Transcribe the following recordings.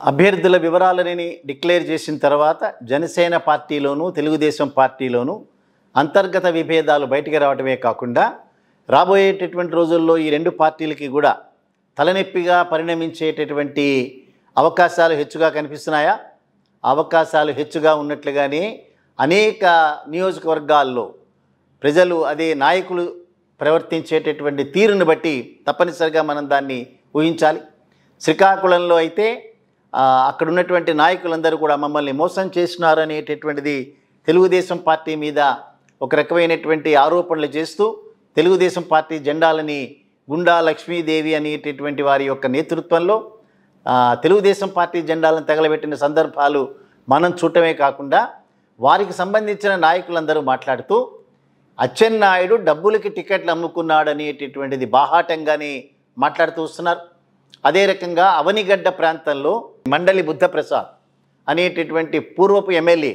అభ్యర్థుల వివరాలని డిక్లేర్ చేసిన తర్వాత జనసేన పార్టీలోను తెలుగుదేశం పార్టీలోను అంతర్గత విభేదాలు బయటికి రావటమే కాకుండా రాబోయేటటువంటి రోజుల్లో ఈ రెండు పార్టీలకి కూడా తలనొప్పిగా పరిణమించేటటువంటి అవకాశాలు హెచ్చుగా కనిపిస్తున్నాయా? అవకాశాలు హెచ్చుగా ఉన్నట్లుగానే అనేక నియోజకవర్గాల్లో ప్రజలు అదే నాయకులు ప్రవర్తించేటటువంటి తీరును బట్టి తప్పనిసరిగా మనం దాన్ని ఊహించాలి. శ్రీకాకుళంలో అయితే అక్కడ ఉన్నటువంటి నాయకులందరూ కూడా మమ్మల్ని మోసం చేసినారు అనేటటువంటిది తెలుగుదేశం పార్టీ మీద ఒక రకమైనటువంటి ఆరోపణలు చేస్తూ తెలుగుదేశం పార్టీ జెండాలని గుండా లక్ష్మీదేవి అనేటటువంటి వారి యొక్క నేతృత్వంలో తెలుగుదేశం పార్టీ జెండాలను తగలబెట్టిన సందర్భాలు మనం చూడటమే కాకుండా వారికి సంబంధించిన నాయకులందరూ మాట్లాడుతూ అచ్చెన్నాయుడు డబ్బులకి టికెట్లు అమ్ముకున్నాడు అనేటటువంటిది బాహాటంగానే మాట్లాడుతూ వస్తున్నారు. అదే రకంగా అవనిగడ్డ ప్రాంతంలో మండలి బుద్ధప్రసాద్ అనేటటువంటి పూర్వపు ఎమ్మెల్యే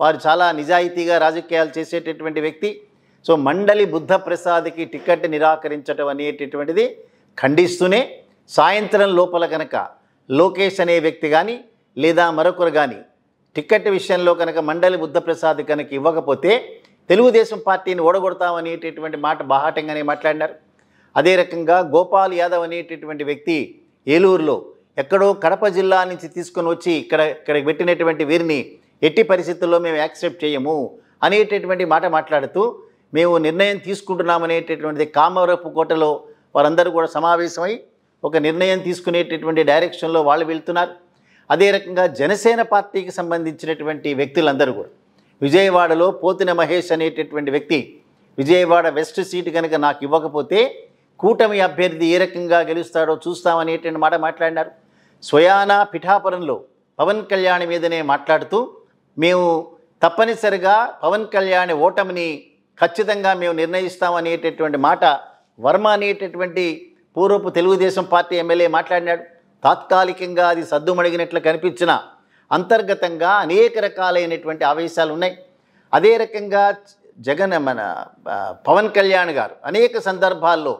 వారు చాలా నిజాయితీగా రాజకీయాలు చేసేటటువంటి వ్యక్తి. సో మండలి బుద్ధప్రసాద్కి టికెట్ నిరాకరించడం అనేటటువంటిది ఖండిస్తూనే సాయంత్రం లోపల కనుక లోకేష్ అనే వ్యక్తి కానీ లేదా మరొకరు కానీ టికెట్ విషయంలో కనుక మండలి బుద్ధప్రసాద్ కనుక ఇవ్వకపోతే తెలుగుదేశం పార్టీని ఓడగొడతామనేటటువంటి మాట బాహాటంగానే మాట్లాడినారు. అదే రకంగా గోపాల్ యాదవ్ అనేటటువంటి వ్యక్తి ఏలూరులో ఎక్కడో కడప జిల్లా నుంచి తీసుకొని వచ్చి ఇక్కడ ఇక్కడ పెట్టినటువంటి వీరిని ఎట్టి పరిస్థితుల్లో మేము యాక్సెప్ట్ చేయము అనేటటువంటి మాట మాట్లాడుతూ మేము నిర్ణయం తీసుకుంటున్నామనేటటువంటిది కామరపు కోటలో వారందరూ కూడా సమావేశమై ఒక నిర్ణయం తీసుకునేటటువంటి డైరెక్షన్లో వాళ్ళు వెళ్తున్నారు. అదే రకంగా జనసేన పార్టీకి సంబంధించినటువంటి వ్యక్తులందరూ కూడా. విజయవాడలో పోతిన మహేష్ అనేటటువంటి వ్యక్తి విజయవాడ వెస్ట్ సీటు కనుక నాకు ఇవ్వకపోతే కూటమి అభ్యర్థి ఏ రకంగా గెలుస్తాడో చూస్తామనేటువంటి మాట మాట్లాడినారు? స్వయానా పిఠాపురంలో పవన్ కళ్యాణ్ మీదనే మాట్లాడుతూ మేము తప్పనిసరిగా పవన్ కళ్యాణ్ ఓటమిని ఖచ్చితంగా మేము నిర్ణయిస్తామనేటటువంటి మాట వర్మ అనేటటువంటి పూర్వపు తెలుగుదేశం పార్టీ ఎమ్మెల్యే మాట్లాడినాడు. తాత్కాలికంగా అది సద్దుమణిగినట్లు కనిపించిన అంతర్గతంగా అనేక రకాలైనటువంటి ఆవేశాలు ఉన్నాయి. అదే రకంగా జగన్ మన పవన్ కళ్యాణ్ గారు అనేక సందర్భాల్లో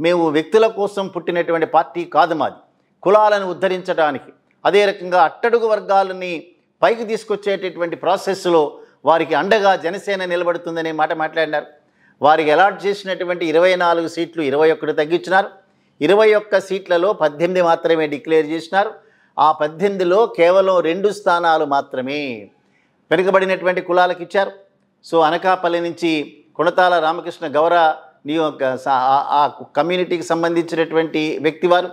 మేము వ్యక్తుల కోసం పుట్టినటువంటి పార్టీ కాదు మాది. కులాలను ఉద్ధరించడానికి అదే రకంగా అట్టడుగు వర్గాలని పైకి తీసుకొచ్చేటటువంటి ప్రాసెస్లో వారికి అండగా జనసేన నిలబడుతుందనే మాట మాట్లాడినారు. వారికి అలాట్ చేసినటువంటి ఇరవై నాలుగు సీట్లు ఇరవై ఒకటి తగ్గించినారు. ఇరవై ఒక్క సీట్లలో పద్దెనిమిది మాత్రమే డిక్లేర్ చేసినారు. ఆ పద్దెనిమిదిలో కేవలం రెండు స్థానాలు మాత్రమే వెనుకబడినటువంటి కులాలకు ఇచ్చారు. సో అనకాపల్లి నుంచి కొణతాల రామకృష్ణ గౌర నీ స- ఆ- కమ్యూనిటీకి సంబంధించినటువంటి వ్యక్తి వారు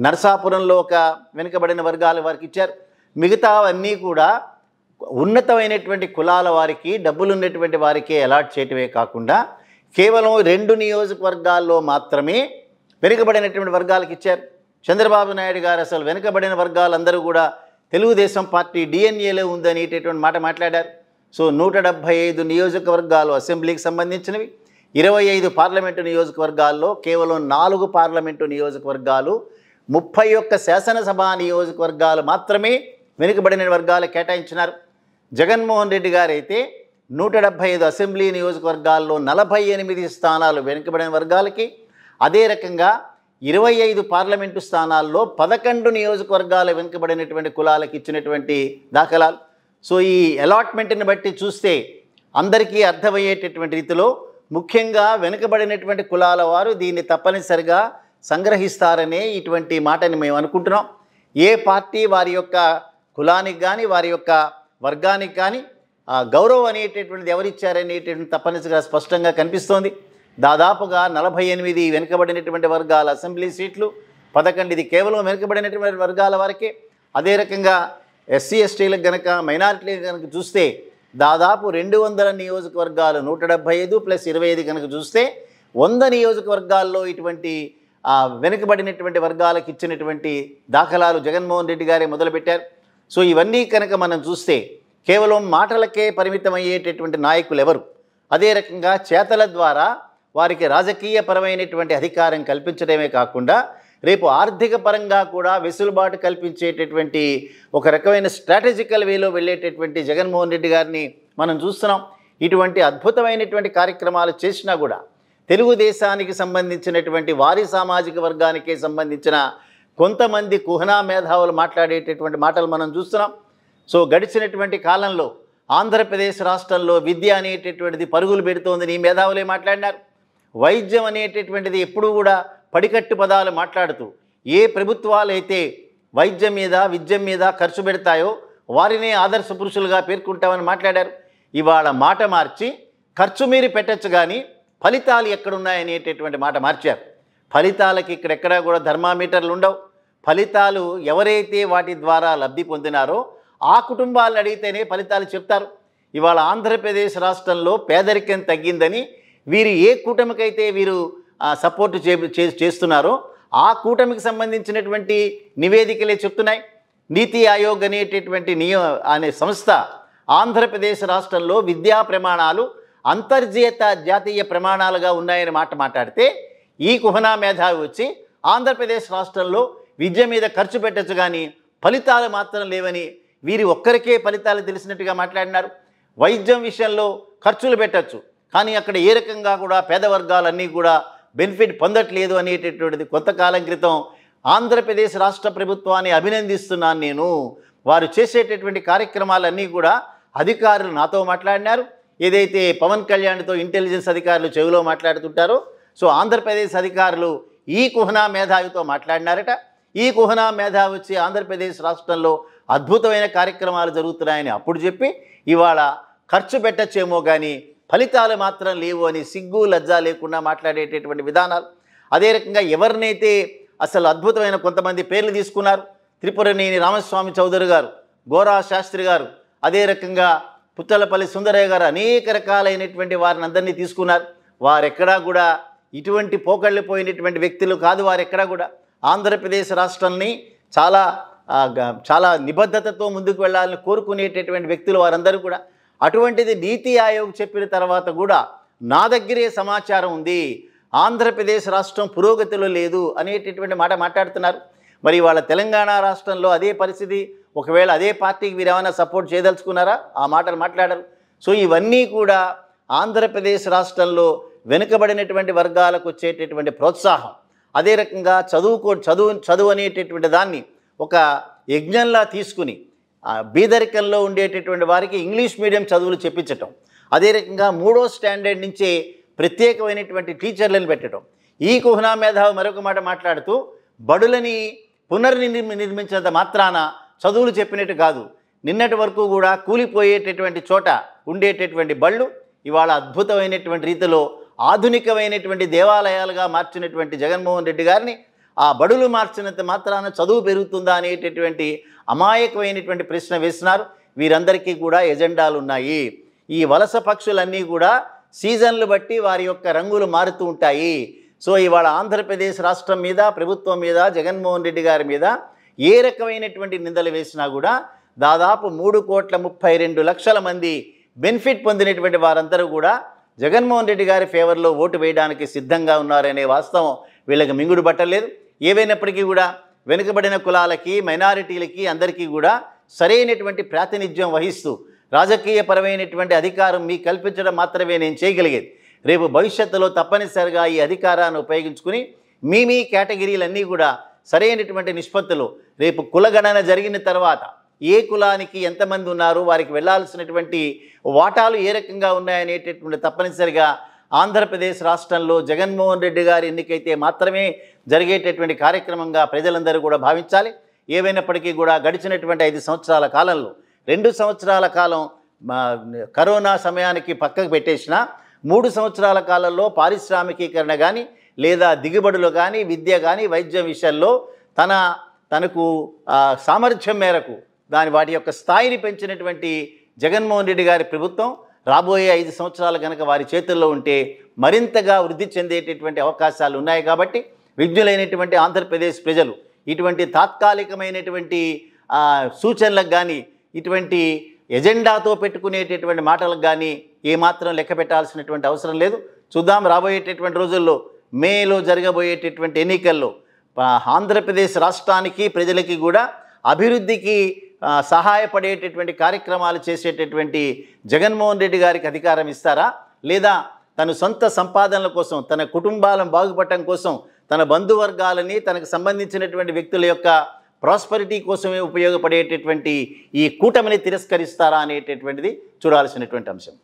నర్సాపురంలో ఒక వెనుకబడిన వర్గాల వారికి ఇచ్చారు. మిగతావన్నీ కూడా ఉన్నతమైనటువంటి కులాల వారికి డబ్బులు ఉన్నటువంటి వారికే అలాట్ చేయటమే కాకుండా కేవలం రెండు నియోజకవర్గాల్లో మాత్రమే వెనుకబడినటువంటి వర్గాలకు ఇచ్చారు. చంద్రబాబు నాయుడు గారు అసలు వెనుకబడిన వర్గాలందరూ కూడా తెలుగుదేశం పార్టీ డిఎన్ఏలో ఉందనేటటువంటి మాట మాట్లాడారు. సో నూట డెబ్భై ఐదు నియోజకవర్గాలు అసెంబ్లీకి సంబంధించినవి. ఇరవై ఐదు పార్లమెంటు నియోజకవర్గాల్లో కేవలం నాలుగు పార్లమెంటు నియోజకవర్గాలు ముప్పై ఒక్క శాసనసభ నియోజకవర్గాలు మాత్రమే వెనుకబడిన వర్గాలు కేటాయించినారు. జగన్మోహన్ రెడ్డి గారు అయితే నూట డెబ్భై ఐదు అసెంబ్లీ నియోజకవర్గాల్లో నలభై ఎనిమిది స్థానాలు వెనుకబడిన వర్గాలకి అదే రకంగా ఇరవై ఐదు పార్లమెంటు స్థానాల్లో పదకొండు నియోజకవర్గాల వెనుకబడినటువంటి కులాలకు ఇచ్చినటువంటి దాఖలాలు. సో ఈ అలాట్మెంట్ని బట్టి చూస్తే అందరికీ అర్థమయ్యేటటువంటి రీతిలో ముఖ్యంగా వెనుకబడినటువంటి కులాల వారు దీన్ని తప్పనిసరిగా సంగ్రహిస్తారనే ఇటువంటి మాటని మేము అనుకుంటున్నాం. ఏ పార్టీ వారి యొక్క కులానికి కానీ వారి యొక్క వర్గానికి కానీ ఆ గౌరవం అనేటటువంటిది ఎవరిచ్చారనేటటువంటి తప్పనిసరిగా స్పష్టంగా కనిపిస్తోంది. దాదాపుగా నలభై ఎనిమిది వెనుకబడినటువంటి వర్గాల అసెంబ్లీ సీట్లు పదకొండు ఇది కేవలం వెనుకబడినటువంటి వర్గాల వారికే. అదే రకంగా ఎస్సీ ఎస్టీలకు కనుక మైనారిటీలకు కనుక చూస్తే దాదాపు రెండు వందల నియోజకవర్గాలు నూట డెబ్భై ఐదు ప్లస్ ఇరవై ఐదు కనుక చూస్తే వంద నియోజకవర్గాల్లో ఇటువంటి వెనుకబడినటువంటి వర్గాలకు ఇచ్చినటువంటి దాఖలాలు జగన్మోహన్ రెడ్డి గారే మొదలుపెట్టారు. సో ఇవన్నీ కనుక మనం చూస్తే కేవలం మాటలకే పరిమితమయ్యేటటువంటి నాయకులు ఎవరు అదే రకంగా చేతల ద్వారా వారికి రాజకీయపరమైనటువంటి అధికారం కల్పించడమే కాకుండా రేపు ఆర్థిక పరంగా కూడా వెసులుబాటు కల్పించేటటువంటి ఒక రకమైన స్ట్రాటజికల్ వేలో వెళ్ళేటటువంటి జగన్మోహన్ రెడ్డి గారిని మనం చూస్తున్నాం. ఇటువంటి అద్భుతమైనటువంటి కార్యక్రమాలు చేసినా కూడా తెలుగుదేశానికి సంబంధించినటువంటి వారి సామాజిక వర్గానికి సంబంధించిన కొంతమంది కుహనా మేధావులు మాట్లాడేటటువంటి మాటలు మనం చూస్తున్నాం. సో గడిచినటువంటి కాలంలో ఆంధ్రప్రదేశ్ రాష్ట్రంలో విద్య అనేటటువంటిది పరుగులు పెడుతోందని ఈ మేధావులే మాట్లాడినారు. వైద్యం అనేటటువంటిది ఎప్పుడూ కూడా పడికట్టు పదాలు మాట్లాడుతూ ఏ ప్రభుత్వాలు అయితే వైద్యం మీద విద్య మీద ఖర్చు పెడతాయో వారినే ఆదర్శ పురుషులుగా పేర్కొంటామని మాట్లాడారు. ఇవాళ మాట మార్చి ఖర్చు మీరు పెట్టచ్చు కానీ ఫలితాలు ఎక్కడున్నాయనేటటువంటి మాట మార్చారు. ఫలితాలకి ఇక్కడెక్కడా కూడా ధర్మామీటర్లు ఉండవు. ఫలితాలు ఎవరైతే వాటి ద్వారా లబ్ధి పొందినారో ఆ కుటుంబాలను అడిగితేనే ఫలితాలు చెప్తారు. ఇవాళ ఆంధ్రప్రదేశ్ రాష్ట్రంలో పేదరికం తగ్గిందని వీరు ఏ కూటమికైతే వీరు సపోర్ట్ చే చే- చేస్తున్నారో. ఆ కూటమికి సంబంధించినటువంటి నివేదికలే చెప్తున్నాయి. నీతి ఆయోగ్ అనేటటువంటి నియ అనే సంస్థ ఆంధ్రప్రదేశ్ రాష్ట్రంలో విద్యా ప్రమాణాలు అంతర్జాత జాతీయ ప్రమాణాలుగా ఉన్నాయని మాట మాట్లాడితే ఈ కుహనా మేధావి వచ్చి ఆంధ్రప్రదేశ్ రాష్ట్రంలో విద్య మీద ఖర్చు పెట్టచ్చు కానీ ఫలితాలు మాత్రం లేవని వీరి ఒక్కరికే ఫలితాలు తెలిసినట్టుగా మాట్లాడినారు. వైద్యం విషయంలో ఖర్చులు పెట్టచ్చు. కానీ అక్కడ ఏ రకంగా కూడా పేద వర్గాలన్నీ కూడా బెనిఫిట్ పొందట్లేదు అనేటటువంటిది కొంతకాలం క్రితం ఆంధ్రప్రదేశ్ రాష్ట్ర ప్రభుత్వాన్ని అభినందిస్తున్నాను నేను. వారు చేసేటటువంటి కార్యక్రమాలన్నీ కూడా అధికారులు నాతో మాట్లాడినారు. ఏదైతే పవన్ కళ్యాణ్తో ఇంటెలిజెన్స్ అధికారులు చెవిలో మాట్లాడుతుంటారో సో ఆంధ్రప్రదేశ్ అధికారులు ఈ కుహనా మేధావితో మాట్లాడినారట. ఈ కుహనా మేధావి వచ్చి ఆంధ్రప్రదేశ్ రాష్ట్రంలో అద్భుతమైన కార్యక్రమాలు జరుగుతున్నాయని అప్పుడు చెప్పి ఇవాళ ఖర్చు పెట్టచ్చేమో కానీ ఫలితాలు మాత్రం లేవు అని సిగ్గు లజ్జ లేకుండా మాట్లాడేటటువంటి విధానాలు. అదే రకంగా ఎవరినైతే అసలు అద్భుతమైన కొంతమంది పేర్లు తీసుకున్నారు త్రిపురనేని రామస్వామి చౌదరి గారు గోరా శాస్త్రి గారు అదే రకంగా పుత్తలపల్లి సుందరయ్య గారు అనేక రకాలైనటువంటి వారిని అందరినీ తీసుకున్నారు. వారెక్కడా కూడా ఇటువంటి పోకళ్ళిపోయినటువంటి వ్యక్తులు కాదు వారెక్కడా కూడా. ఆంధ్రప్రదేశ్ రాష్ట్రాన్ని చాలా చాలా నిబద్ధతతో ముందుకు వెళ్ళాలని కోరుకునేటటువంటి వ్యక్తులు వారందరూ కూడా. అటువంటిది నీతి ఆయోగ్ చెప్పిన తర్వాత కూడా నా దగ్గరే సమాచారం ఉంది. ఆంధ్రప్రదేశ్ రాష్ట్రం పురోగతిలో లేదు అనేటటువంటి మాట మాట్లాడుతున్నారు. మరి వాళ్ళ తెలంగాణ రాష్ట్రంలో అదే పరిస్థితి ఒకవేళ అదే పార్టీకి మీరు ఏమైనా సపోర్ట్ చేయదలుచుకున్నారా? ఆ మాటలు మాట్లాడరు. సో ఇవన్నీ కూడా ఆంధ్రప్రదేశ్ రాష్ట్రంలో వెనుకబడినటువంటి వర్గాలకు వచ్చేటటువంటి ప్రోత్సాహం. అదే రకంగా చదువుకో చదువు చదువు అనేటటువంటి దాన్ని ఒక యజ్ఞంలా తీసుకుని బీదరికంలో ఉండేటటువంటి వారికి ఇంగ్లీష్ మీడియం చదువులు చెప్పించటం. అదే రకంగా మూడో స్టాండర్డ్ నుంచే ప్రత్యేకమైనటువంటి టీచర్లను పెట్టడం ఈ కుహనా మేధావి మరొక మాట మాట్లాడుతూ బడులని పునర్నిర్మి నిర్మించినంత మాత్రాన చదువులు చెప్పినట్టు కాదు. నిన్నటి వరకు కూడా కూలిపోయేటటువంటి చోట ఉండేటటువంటి బళ్ళు ఇవాళ అద్భుతమైనటువంటి రీతిలో ఆధునికమైనటువంటి దేవాలయాలుగా మార్చినటువంటి జగన్మోహన్ రెడ్డి గారిని ఆ బడులు మార్చినంత మాత్రాన చదువు పెరుగుతుందా అనేటటువంటి అమాయకమైనటువంటి ప్రశ్న వేసినారు. వీరందరికీ కూడా ఎజెండాలు ఉన్నాయి. ఈ వలస పక్షులన్నీ కూడా సీజన్లు బట్టి వారి యొక్క రంగులు మారుతూ ఉంటాయి. సో ఇవాళ ఆంధ్రప్రదేశ్ రాష్ట్రం మీద ప్రభుత్వం మీద జగన్మోహన్ రెడ్డి గారి మీద ఏ రకమైనటువంటి నిందలు వేసినా కూడా దాదాపు మూడు కోట్ల ముప్పై రెండు లక్షల మంది బెనిఫిట్ పొందినటువంటి వారందరూ కూడా జగన్మోహన్ రెడ్డి గారి ఫేవర్లో ఓటు వేయడానికి సిద్ధంగా ఉన్నారనే వాస్తవం వీళ్ళకి మింగుడు పట్టలేదు. ఏవైనప్పటికీ కూడా వెనుకబడిన కులాలకి మైనారిటీలకి అందరికీ కూడా సరైనటువంటి ప్రాతినిధ్యం వహిస్తూ రాజకీయపరమైనటువంటి అధికారం మీకు కల్పించడం మాత్రమే నేను చేయగలిగేది. రేపు భవిష్యత్తులో తప్పనిసరిగా ఈ అధికారాన్ని ఉపయోగించుకుని మీ మీ కేటగిరీలన్నీ కూడా సరైనటువంటి నిష్పత్తులు రేపు కులగణన జరిగిన తర్వాత ఏ కులానికి ఎంతమంది ఉన్నారు వారికి వెళ్ళాల్సినటువంటి వాటాలు ఏ రకంగా ఉన్నాయనేటటువంటి తప్పనిసరిగా ఆంధ్రప్రదేశ్ రాష్ట్రంలో జగన్మోహన్ రెడ్డి గారి ఎన్నికైతే మాత్రమే జరిగేటటువంటి కార్యక్రమంగా ప్రజలందరూ కూడా భావించాలి. ఏవైనప్పటికీ కూడా గడిచినటువంటి ఐదు సంవత్సరాల కాలంలో రెండు సంవత్సరాల కాలం కరోనా సమయానికి పక్కకు పెట్టేసిన మూడు సంవత్సరాల కాలంలో పారిశ్రామికీకరణ కానీ లేదా దిగుబడులు కానీ విద్య కానీ వైద్యం విషయంలో తన తనకు సామర్థ్యం మేరకు దాని వాటి యొక్క స్థాయిని పెంచినటువంటి జగన్మోహన్ రెడ్డి గారి ప్రభుత్వం రాబోయే ఐదు సంవత్సరాలు కనుక వారి చేతుల్లో ఉంటే మరింతగా వృద్ధి చెందేటటువంటి అవకాశాలు ఉన్నాయి కాబట్టి విజ్ఞులైనటువంటి ఆంధ్రప్రదేశ్ ప్రజలు ఇటువంటి తాత్కాలికమైనటువంటి సూచనలకు కానీ ఇటువంటి ఎజెండాతో పెట్టుకునేటటువంటి మాటలకు కానీ ఏమాత్రం లెక్క పెట్టాల్సినటువంటి అవసరం లేదు. చూద్దాం రాబోయేటటువంటి రోజుల్లో మేలో జరగబోయేటటువంటి ఎన్నికల్లో ఆంధ్రప్రదేశ్ రాష్ట్రానికి ప్రజలకి కూడా అభివృద్ధికి సహాయపడేటటువంటి కార్యక్రమాలు చేసేటటువంటి జగన్మోహన్ రెడ్డి గారికి అధికారం ఇస్తారా? లేదా తను సొంత సంపాదనల కోసం తన కుటుంబాలను బాగుపడటం కోసం తన బంధువర్గాలని తనకు సంబంధించినటువంటి వ్యక్తుల యొక్క ప్రాస్పరిటీ కోసమే ఉపయోగపడేటటువంటి ఈ కూటమిని తిరస్కరిస్తారా అనేటటువంటిది చూడాల్సినటువంటి అంశం.